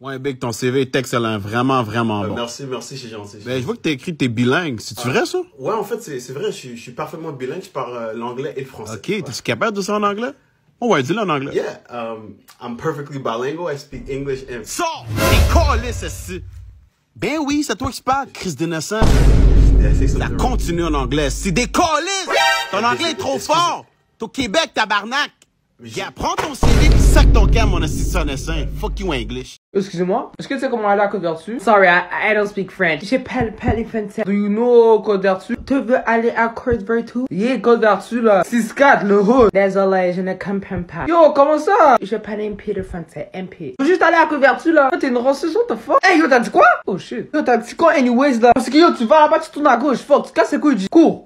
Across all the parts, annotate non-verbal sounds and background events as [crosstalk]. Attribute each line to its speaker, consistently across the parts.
Speaker 1: Ouais, Big, ton CV est excellent. Vraiment, vraiment
Speaker 2: Euh,
Speaker 1: bon.
Speaker 2: Merci, merci, c'est gentil.
Speaker 1: Ben, je vois que t'as écrit t'es bilingue. C'est-tu vrai, ça?
Speaker 2: Ouais, en fait, c'est vrai, je suis, je suis parfaitement bilingue, je parle euh, l'anglais et le français.
Speaker 1: OK, t'es capable de ça en anglais? Oh, ouais, dis-le en anglais.
Speaker 2: Yeah, um, I'm perfectly bilingual. I speak English and
Speaker 1: Sors! Collé, ceci! Ben oui, c'est toi qui parles, Chris d'innocent. Ça continue en anglais. C'est des colis! Ton anglais est trop fort! T'es au Québec, tabarnak! Prends ton CV pis sac ton camp, mon assistant naissant. Fuck you, English.
Speaker 3: Excusez-moi, est-ce que tu sais comment aller à Côte d'Artu? Sorry, I, I don't speak French. Je parle pas les français. Do you know Côte d'Artu? Tu veux aller à Côte d'Artu? Yeah, Côte d'Artu là. 6-4, le hood. Désolé, je ne comprends pas. Yo, comment ça? Je parle un peu de français, un peu. Faut juste aller à Côte d'Artu là. T'es une raciste, what the fuck? Hey yo, t'as dit quoi? Oh shit. Yo, t'as dit quoi anyways là? Parce que yo, tu vas là-bas, tu tournes à gauche. Fuck, tu casses les couilles du cours.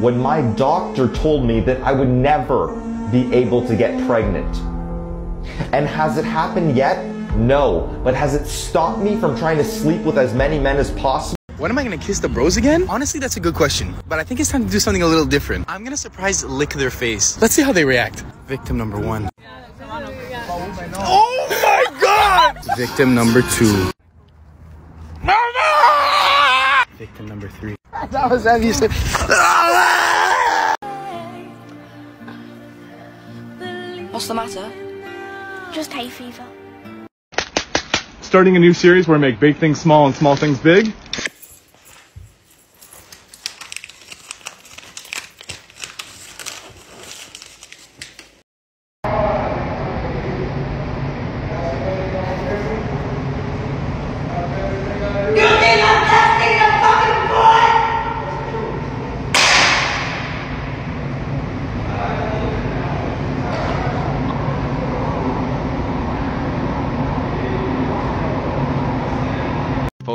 Speaker 4: when my doctor told me that I would never be able to get pregnant? And has it happened yet? No. But has it stopped me from trying to sleep with as many men as possible?
Speaker 5: When am I gonna kiss the bros again? Honestly, that's a good question. But I think it's time to do something a little different. I'm gonna surprise lick their face. Let's see how they react. Victim number one. Oh my god! [laughs] Victim number two. Mama! Victim number three. That was obviously.
Speaker 6: What's the matter? Just hay fever.
Speaker 7: starting a new series where we make big things small and small things big.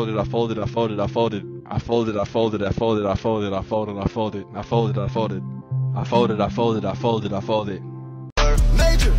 Speaker 8: Folded, I folded, I folded, I folded, I folded, I folded, I folded, I folded, I folded, I folded, I folded, I folded, I folded, I folded, I folded, I folded.
Speaker 9: Major